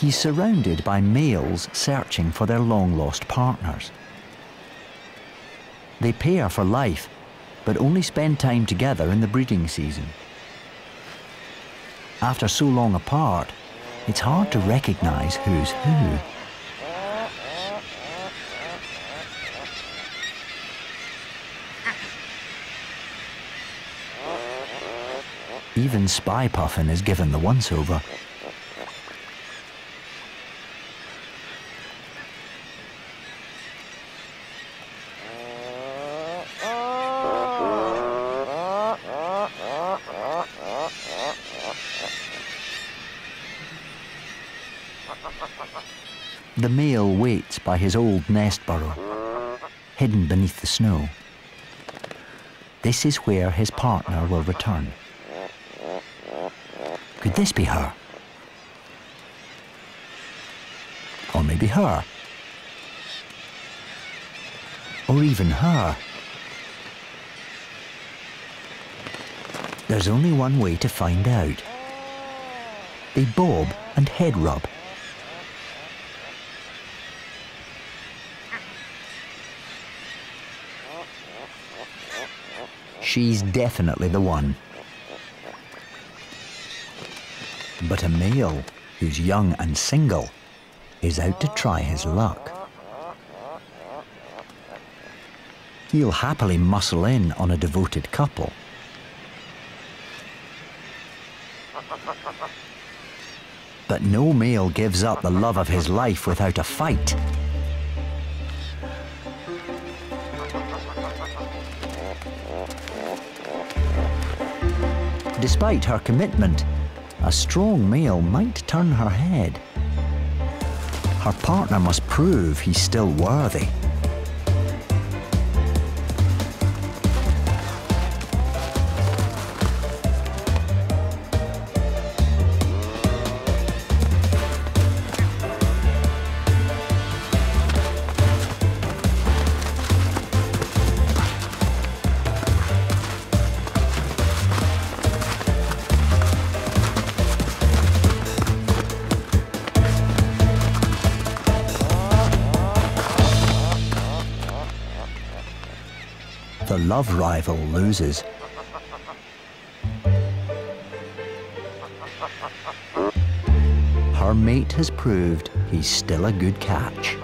He's surrounded by males searching for their long lost partners. They pair for life, but only spend time together in the breeding season. After so long apart, it's hard to recognize who's who. Even Spy Puffin is given the once The male waits by his old nest burrow, hidden beneath the snow. This is where his partner will return. Could this be her? Or maybe her? Or even her? There's only one way to find out. They bob and head rub. She's definitely the one. But a male who's young and single is out to try his luck. He'll happily muscle in on a devoted couple. But no male gives up the love of his life without a fight. Despite her commitment, a strong male might turn her head. Her partner must prove he's still worthy. The love rival loses. Her mate has proved he's still a good catch.